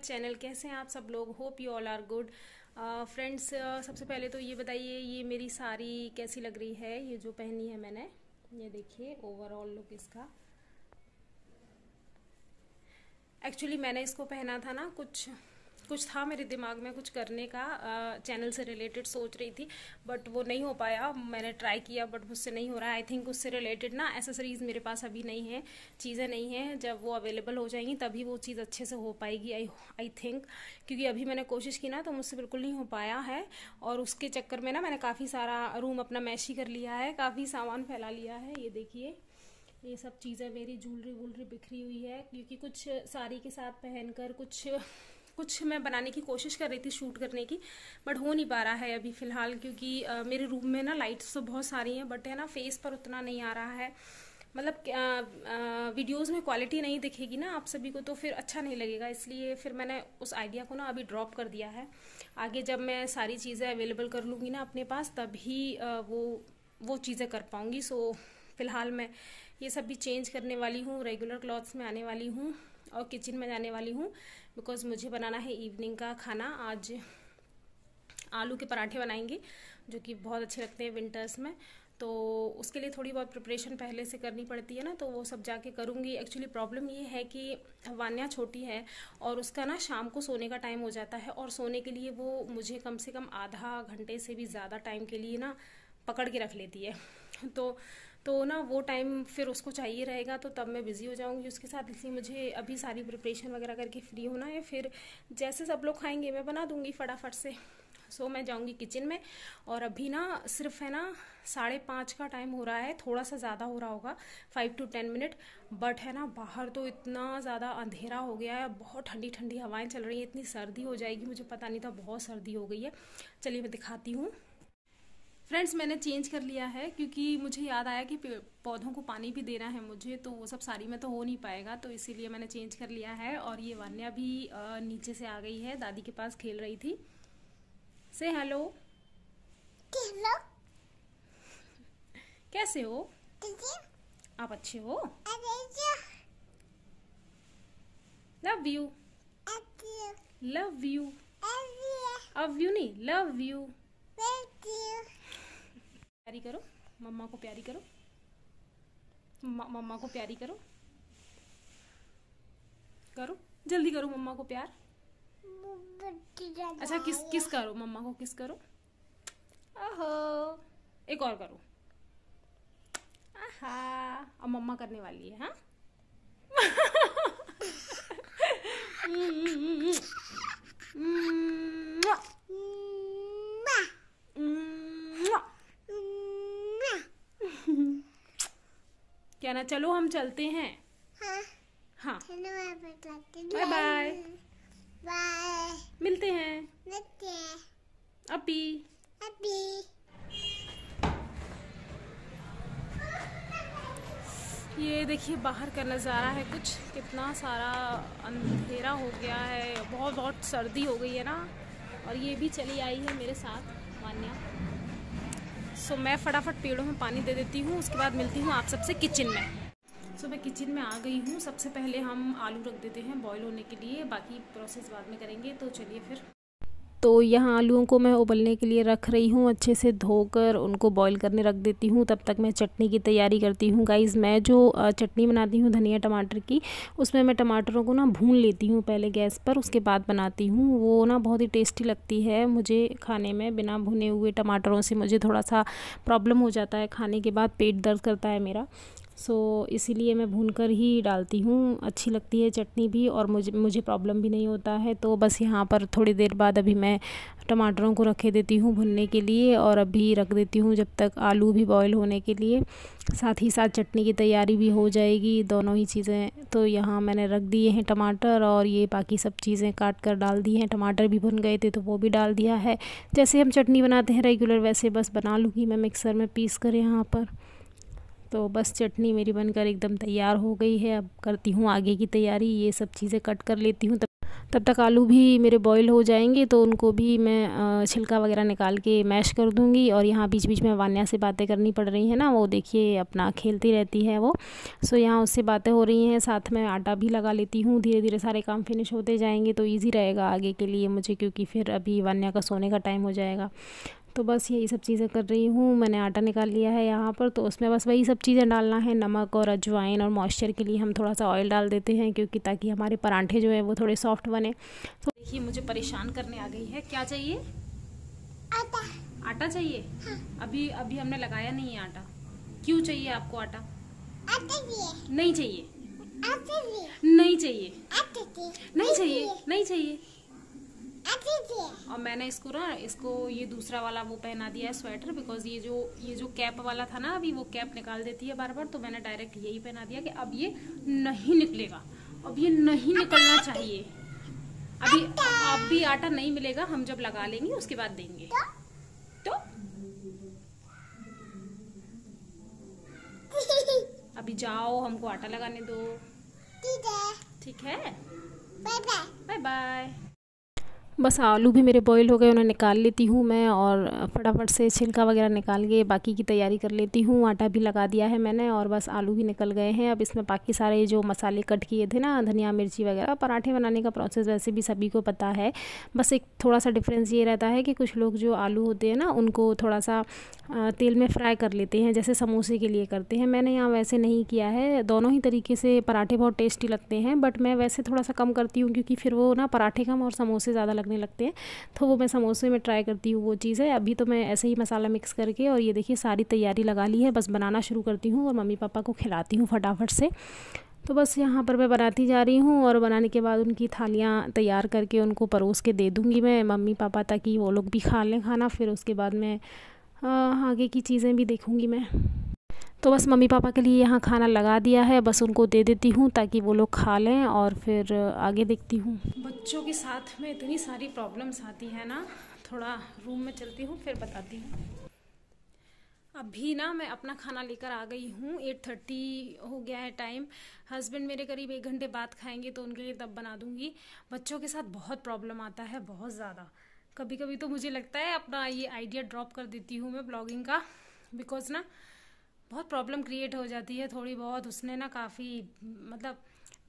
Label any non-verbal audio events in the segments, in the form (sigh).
Channel कैसे हैं आप सब लोग? Hope you all are good friends सबसे पहले तो ये बताइए, ये मेरी साड़ी कैसी लग रही है? ये जो पहनी है मैंने, ये देखिए ओवरऑल लुक इसका. एक्चुअली मैंने इसको पहना था ना कुछ कुछ था मेरे दिमाग में कुछ करने का चैनल से रिलेटेड सोच रही थी बट वो नहीं हो पाया। मैंने ट्राई किया बट मुझसे नहीं हो रहा। आई थिंक उससे रिलेटेड ना एसेसरीज मेरे पास अभी नहीं है, चीज़ें नहीं हैं। जब वो अवेलेबल हो जाएँगी, तभी वो चीज़ अच्छे से हो पाएगी आई आई थिंक क्योंकि अभी मैंने कोशिश की ना तो मुझसे बिल्कुल नहीं हो पाया है। और उसके चक्कर में ना मैंने काफ़ी सारा रूम अपना मैशी कर लिया है, काफ़ी सामान फैला लिया है। ये देखिए, ये सब चीज़ें मेरी ज्वेलरी वूलरी बिखरी हुई है, क्योंकि कुछ साड़ी के साथ पहनकर, कुछ कुछ मैं बनाने की कोशिश कर रही थी शूट करने की बट हो नहीं पा रहा है अभी फ़िलहाल क्योंकि मेरे रूम में ना लाइट्स तो बहुत सारी हैं बट है ना फेस पर उतना नहीं आ रहा है। मतलब वीडियोस में क्वालिटी नहीं दिखेगी ना आप सभी को तो फिर अच्छा नहीं लगेगा। इसलिए फिर मैंने उस आइडिया को ना अभी ड्रॉप कर दिया है। आगे जब मैं सारी चीज़ें अवेलेबल कर लूँगी ना अपने पास, तभी वो वो चीज़ें कर पाऊँगी। सो फ़िलहाल मैं ये सब भी चेंज करने वाली हूँ रेगुलर क्लॉथ्स में आने वाली हूँ। और किचन में जाने वाली हूँ बिकॉज़ मुझे बनाना है इवनिंग का खाना। आज आलू के पराठे बनाएँगे, जो कि बहुत अच्छे लगते हैं विंटर्स में। तो उसके लिए थोड़ी बहुत प्रिपरेशन पहले से करनी पड़ती है ना तो वो सब जाके करूँगी। एक्चुअली प्रॉब्लम ये है कि वान्या छोटी है, और उसका ना शाम को सोने का टाइम हो जाता है, और सोने के लिए वो मुझे कम से कम आधा घंटे से भी ज़्यादा टाइम के लिए ना पकड़ के रख लेती है। (laughs) तो तो ना वो टाइम फिर उसको चाहिए रहेगा तो तब मैं बिज़ी हो जाऊँगी उसके साथ। इसलिए मुझे अभी सारी प्रिपरेशन वगैरह करके फ्री होना है। फिर जैसे सब लोग खाएँगे, मैं बना दूँगी फटाफट से। सो मैं जाऊँगी किचन में। और अभी ना सिर्फ़ है ना साढ़े पाँच का टाइम हो रहा है थोड़ा सा ज़्यादा हो रहा होगा five to ten minute but है ना, बाहर तो इतना ज़्यादा अंधेरा हो गया है, बहुत ठंडी ठंडी हवाएँ चल रही हैं, इतनी सर्दी हो जाएगी, मुझे पता नहीं था, बहुत सर्दी हो गई है। चलिए, मैं दिखाती हूँ। फ्रेंड्स मैंने चेंज कर लिया है क्योंकि मुझे याद आया कि पौधों को पानी भी देना है मुझे तो वो सब साड़ी में तो हो नहीं पाएगा तो इसीलिए मैंने चेंज कर लिया है और ये वान्या भी नीचे से आ गई है दादी के पास खेल रही थी। से हेलो हेलो कैसे हो? आप अच्छे हो? Love you love you love you नहीं लव यू प्यारी करो। मम्मा को प्यारी करो। मम्मा को प्यारी करो। करो। जल्दी करो मम्मा को प्यार। अच्छा किस किस करो? मम्मा को किस करो? ओहो। एक और करो। आहा। अब मम्मा करने वाली है हाँ? (laughs) क्या ना चलो हम चलते हैं। हाँ। हाँ। बाय बाय बाय मिलते हैं। मिलते हैं। अभी अभी ये देखिए बाहर का नज़ारा है कुछ। कितना सारा अंधेरा हो गया है। बहुत बहुत सर्दी हो गई है ना। और ये भी चली आई है मेरे साथ मान्या। सो मैं फटाफट पेड़ों में पानी दे देती हूँ, उसके बाद मिलती हूँ आप सबसे किचन में। सो मैं किचन में आ गई हूँ। सबसे पहले हम आलू रख देते हैं बॉयल होने के लिए, बाकी प्रोसेस बाद में करेंगे तो चलिए फिर। तो यहाँ आलूओं को मैं उबलने के लिए रख रही हूँ, अच्छे से धोकर उनको बॉईल करने रख देती हूँ। तब तक मैं चटनी की तैयारी करती हूँ। गाइज़ मैं जो चटनी बनाती हूँ, धनिया टमाटर की, उसमें मैं टमाटरों को ना भून लेती हूँ पहले गैस पर, उसके बाद बनाती हूँ। वो ना बहुत ही टेस्टी लगती है मुझे खाने में। बिना भुने हुए टमाटरों से मुझे थोड़ा सा प्रॉब्लम हो जाता है। खाने के बाद पेट दर्द करता है मेरा। सो इसीलिए मैं भून कर ही डालती हूँ। अच्छी लगती है चटनी भी और मुझे मुझे प्रॉब्लम भी नहीं होता है। तो बस यहाँ पर थोड़ी देर बाद अभी मैं टमाटरों को रखे देती हूँ भुनने के लिए और अभी रख देती हूँ जब तक आलू भी बॉईल होने के लिए। साथ ही साथ चटनी की तैयारी भी हो जाएगी, दोनों ही चीज़ें। तो यहाँ मैंने रख दिए हैं टमाटर और ये बाकी सब चीज़ें काट कर डाल दी हैं। टमाटर भी भुन गए थे तो वो भी डाल दिया है। जैसे हम चटनी बनाते हैं रेगुलर वैसे बस बना लूँगी मैं मिक्सर में पीस कर यहाँ पर। तो बस चटनी मेरी बनकर एकदम तैयार हो गई है। अब करती हूँ आगे की तैयारी। ये सब चीज़ें कट कर लेती हूँ। तब तब तक आलू भी मेरे बॉईल हो जाएँगे तो उनको भी मैं छिलका वगैरह निकाल के मैश कर दूँगी। और यहाँ बीच बीच में वान्या से बातें करनी पड़ रही हैं ना, वो देखिए अपना खेलती रहती है वो। सो यहाँ उससे बातें हो रही हैं। साथ में आटा भी लगा लेती हूँ। धीरे धीरे सारे काम फिनिश होते जाएँगे तो ईज़ी रहेगा आगे के लिए मुझे, क्योंकि फिर अभी वान्या का सोने का टाइम हो जाएगा। तो बस यही सब चीज़ें कर रही हूँ। मैंने आटा निकाल लिया है यहाँ पर तो उसमें बस वही सब चीज़ें डालना है। नमक और अजवाइन और मॉइस्चर के लिए हम थोड़ा सा ऑयल डाल देते हैं क्योंकि ताकि हमारे पराठे जो है वो थोड़े सॉफ्ट बने। तो देखिए मुझे परेशान करने आ गई है। क्या चाहिए? आटा। आटा चाहिए? हाँ। अभी अभी हमने लगाया नहीं है आटा। क्यों चाहिए आपको आटा? आटा चाहिए। नहीं चाहिए। नहीं चाहिए। नहीं चाहिए। नहीं चाहिए। और मैंने इसको ना इसको ये दूसरा वाला वो पहना दिया है स्वेटर बिकॉज़ ये जो ये जो कैप वाला था ना अभी वो कैप निकाल देती है बार बार तो मैंने डायरेक्ट यही पहना दिया कि अब ये नहीं निकलेगा। अब ये नहीं निकलना चाहिए। अभी अब भी आटा नहीं मिलेगा हम जब लगा लेंगे उसके बाद देंगे। तो? (laughs) अभी जाओ हमको आटा लगाने दो। ठीक है। बाय बाय बाय बाय बस आलू भी मेरे बॉईल हो गए, उन्हें निकाल लेती हूँ मैं और फटाफट से छिलका वगैरह निकाल के बाकी की तैयारी कर लेती हूँ। आटा भी लगा दिया है मैंने और बस आलू भी निकल गए हैं। अब इसमें बाकी सारे जो मसाले कट किए थे ना, धनिया, मिर्ची वगैरह, पराठे बनाने का प्रोसेस वैसे भी सभी को पता है। बस एक थोड़ा सा डिफरेंस ये रहता है कि कुछ लोग जो आलू होते हैं ना, उनको थोड़ा सा तेल में फ्राई कर लेते हैं, जैसे समोसे के लिए करते हैं। मैंने यहाँ वैसे नहीं किया है, दोनों ही तरीके से पराठे बहुत टेस्टी लगते हैं बट मैं वैसे थोड़ा सा कम करती हूँ क्योंकि फिर वो ना पराठे कम और समोसे ज़्यादा लगने लगते हैं। तो वो मैं समोसे में ट्राई करती हूँ वो चीज़। है अभी तो मैं ऐसे ही मसाला मिक्स करके और ये देखिए सारी तैयारी लगा ली है। बस बनाना शुरू करती हूँ और मम्मी पापा को खिलाती हूँ फटाफट से। तो बस यहाँ पर मैं बनाती जा रही हूँ और बनाने के बाद उनकी थालियाँ तैयार करके उनको परोस के दे दूँगी मैं मम्मी पापा ताकि वो लोग भी खा लें खाना। फिर उसके बाद मैं आगे की चीज़ें भी देखूँगी मैं। तो बस मम्मी पापा के लिए यहाँ खाना लगा दिया है, बस उनको दे देती हूँ ताकि वो लोग खा लें और फिर आगे देखती हूँ। बच्चों के साथ में इतनी सारी प्रॉब्लम्स आती है ना, थोड़ा रूम में चलती हूँ, फिर बताती हूँ। अभी ना मैं अपना खाना लेकर आ गई हूँ एट थर्टी हो गया है टाइम हस्बैंड मेरे करीब एक घंटे बाद खाएँगे तो उनके लिए तब बना दूँगी। बच्चों के साथ बहुत प्रॉब्लम आता है, बहुत ज़्यादा। कभी कभी तो मुझे लगता है अपना ये आइडिया ड्रॉप कर देती हूँ मैं ब्लॉगिंग का बिकॉज़ ना बहुत प्रॉब्लम क्रिएट हो जाती है थोड़ी बहुत। उसने ना काफ़ी मतलब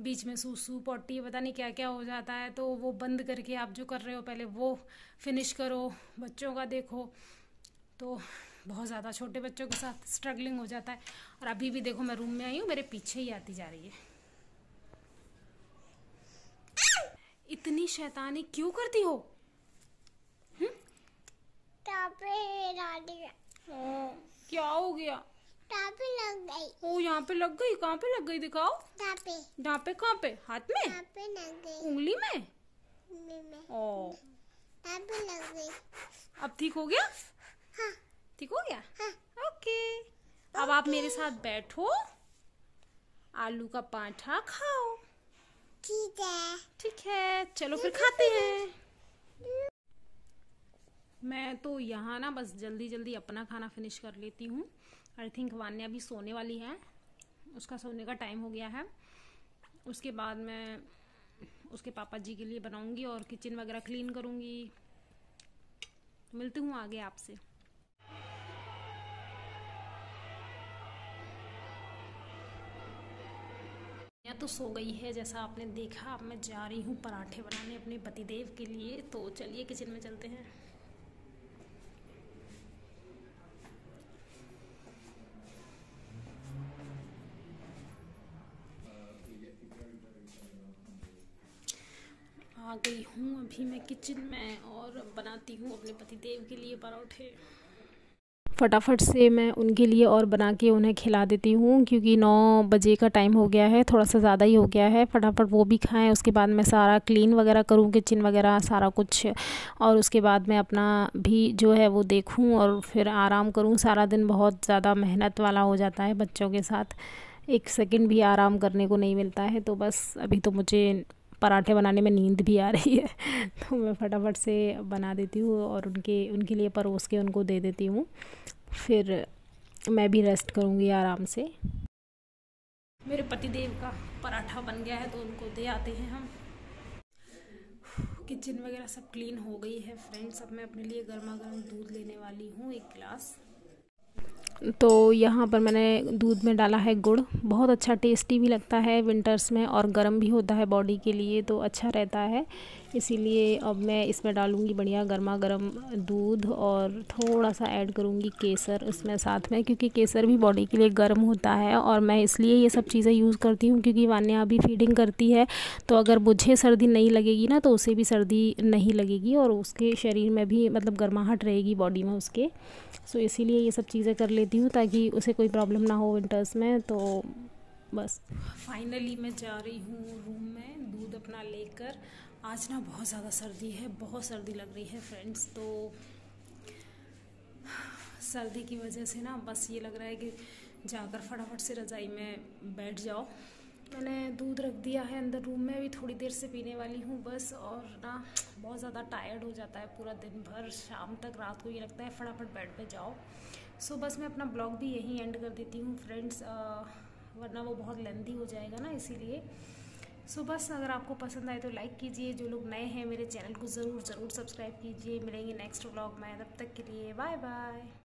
बीच में सूसू पॉटी पता नहीं क्या क्या हो जाता है तो वो बंद करके आप जो कर रहे हो पहले वो फिनिश करो बच्चों का देखो। तो बहुत ज़्यादा छोटे बच्चों के साथ स्ट्रगलिंग हो जाता है। और अभी भी देखो मैं रूम में आई हूँ मेरे पीछे ही आती जा रही है। इतनी शैतानी क्यों करती हो? हम्म? क्या हो गया? पे लग गई? ओ यहाँ पे लग गई? कहाँ पे लग गई? दिखाओ। यहाँ पे? पे कहाँ पे? हाथ में? पे लग गई? उंगली में? ओ। पे लग गई? अब ठीक हो गया? हाँ। ठीक हो गया? हाँ। ओके। अब आप मेरे साथ बैठो। आलू का पाठा खाओ। ठीक है। ठीक है। चलो फिर खाते हैं। मैं तो यहाँ ना बस जल्दी जल्दी अपना खाना फिनिश कर लेती हूँ। आई थिंक वान्या भी सोने वाली है। उसका सोने का टाइम हो गया है। उसके बाद मैं उसके पापा जी के लिए बनाऊँगी और किचन वगैरह क्लीन करूँगी। मिलती हूँ आगे आपसे। या तो सो गई है, जैसा आपने देखा। अब मैं जा रही हूँ पराठे बनाने अपने पतिदेव के लिए। तो चलिए किचन में चलते हैं। आ गई हूँ। अभी मैं किचन में और बनाती हूँ अपने पतिदेव के लिए परोठे। फटाफट से मैं उनके लिए और बना के उन्हें खिला देती हूँ क्योंकि नौ बजे का टाइम हो गया है, थोड़ा सा ज़्यादा ही हो गया है। फटाफट वो भी खाएँ, उसके बाद मैं सारा क्लीन वगैरह करूँ किचन वगैरह, सारा कुछ। और उसके बाद मैं अपना भी जो है वो देखूँ और फिर आराम करूँ। सारा दिन बहुत ज़्यादा मेहनत वाला हो जाता है बच्चों के साथ। एक सेकेंड भी आराम करने को नहीं मिलता है तो बस अभी तो मुझे पराठे बनाने में नींद भी आ रही है तो मैं फटाफट से बना देती हूँ और उनके उनके लिए परोस के उनको दे देती हूँ। फिर मैं भी रेस्ट करूँगी आराम से। मेरे पतिदेव का पराठा बन गया है तो उनको दे आते हैं हम। किचन वगैरह सब क्लीन हो गई है फ्रेंड्स अब मैं अपने लिए गर्मा गर्म दूध लेने वाली हूँ, एक गिलास तो यहाँ पर मैंने दूध में डाला है गुड़। बहुत अच्छा टेस्टी भी लगता है विंटर्स में और गर्म भी होता है बॉडी के लिए तो अच्छा रहता है। इसीलिए अब मैं इसमें डालूँगी बढ़िया गर्मा गर्म दूध और थोड़ा सा ऐड करूँगी केसर उसमें साथ में, क्योंकि केसर भी बॉडी के लिए गर्म होता है और मैं इसलिए ये सब चीज़ें यूज़ करती हूँ, क्योंकि वान्या अभी फीडिंग करती है तो अगर मुझे सर्दी नहीं लगेगी ना तो उसे भी सर्दी नहीं लगेगी और उसके शरीर में भी मतलब गर्माहट रहेगी बॉडी में उसके। सो इसीलिए ये सब चीज़ें कर लेती हूँ ताकि उसे कोई प्रॉब्लम ना हो विंटर्स में तो बस। फाइनली मैं जा रही हूँ रूम में, दूध अपना लेकर। आज ना बहुत ज़्यादा सर्दी है, बहुत सर्दी लग रही है फ्रेंड्स तो सर्दी की वजह से ना बस ये लग रहा है कि जाकर फटाफट से रज़ाई में बैठ जाओ। मैंने दूध रख दिया है अंदर रूम में भी थोड़ी देर से पीने वाली हूँ बस, और ना बहुत ज़्यादा टायर्ड हो जाता है पूरा दिन भर, शाम तक रात को ये लगता है फटाफट बेड पे जाओ। सो बस मैं अपना ब्लॉग भी यहीं एंड कर देती हूँ फ्रेंड्स वरना वो बहुत लेंदी हो जाएगा ना, इसीलिए। सो बस अगर आपको पसंद आए तो लाइक कीजिए। जो लोग नए हैं, मेरे चैनल को ज़रूर ज़रूर सब्सक्राइब कीजिए। मिलेंगे नेक्स्ट व्लॉग में। तब तक के लिए बाय बाय